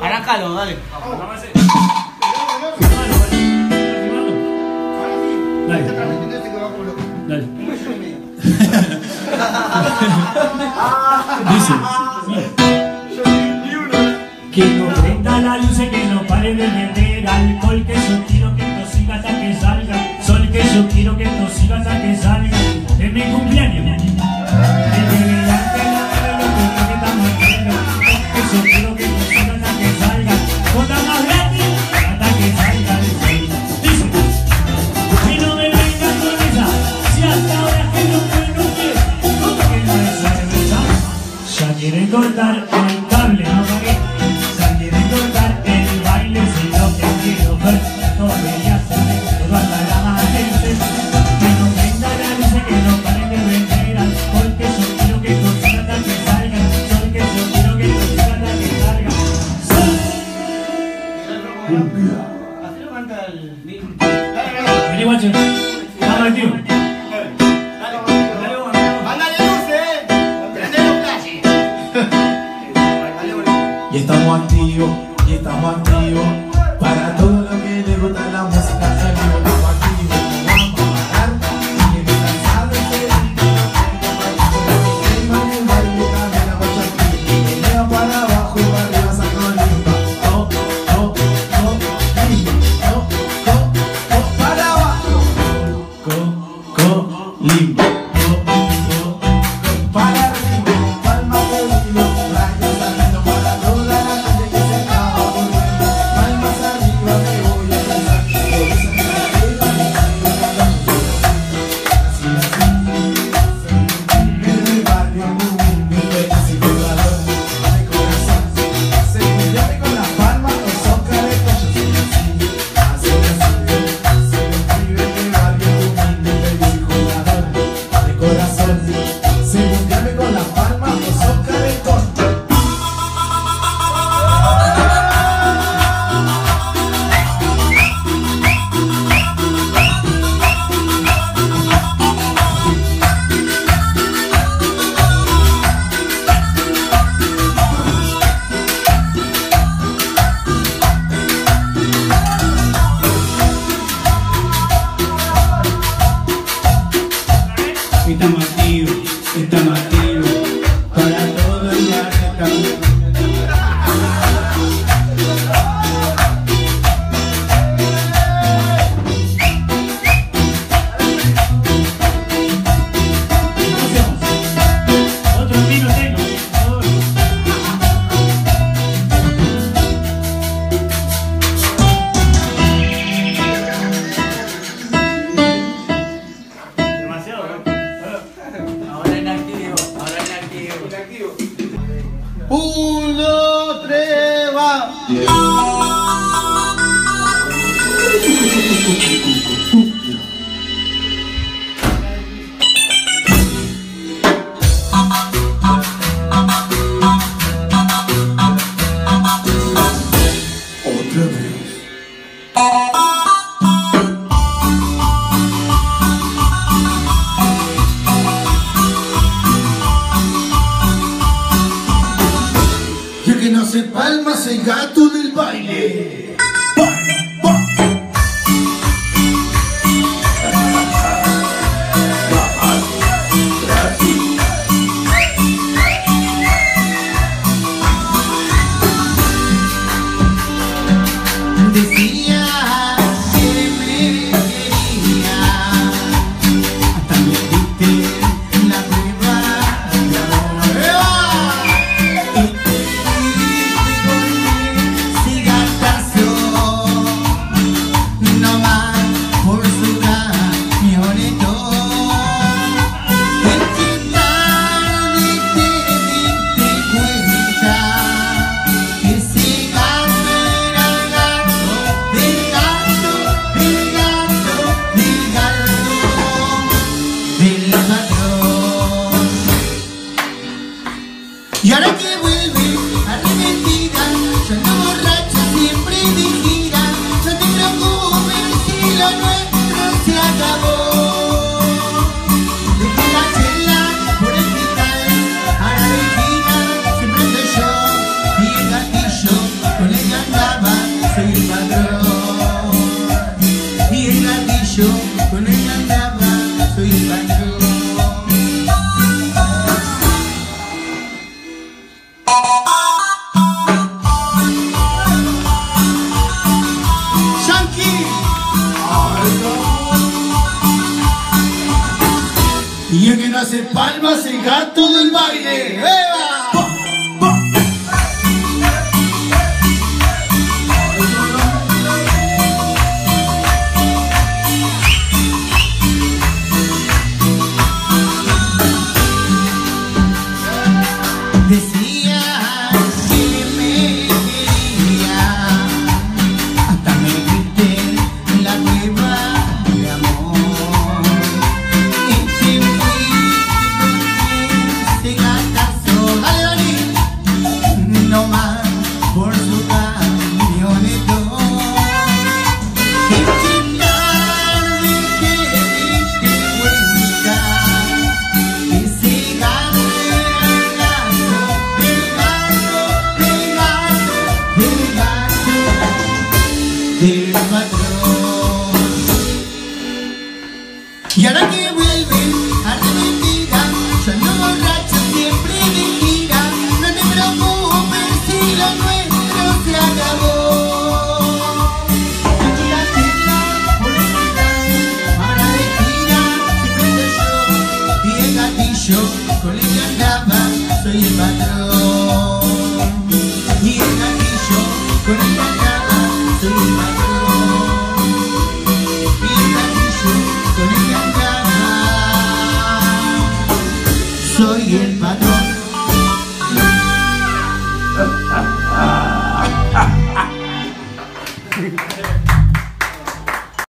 Arráncalo, dale. Dale. Dice que no prenda la luz y que no pare de vender alcohol que yo quiero que esto siga hasta que salga sol que yo quiero que quiere cortar el cable, no sé qué. Se quiere cortar el baile, si lo que quiero ver, no me hace, no la gente. Que no venga la luz, que no paren de vender, porque yo quiero que contratan que salgan, porque yo quiero que contratan que salgan. ¡Sal! Así lo canta el... Vení, guacho. Vamos, tío. nesta Yeah. gato del baile. Yo con él andaba, soy Pancho. Y el que no hace palmas se gana todo el baile. ¡Eh! Yo con ella andaba, soy el patrón.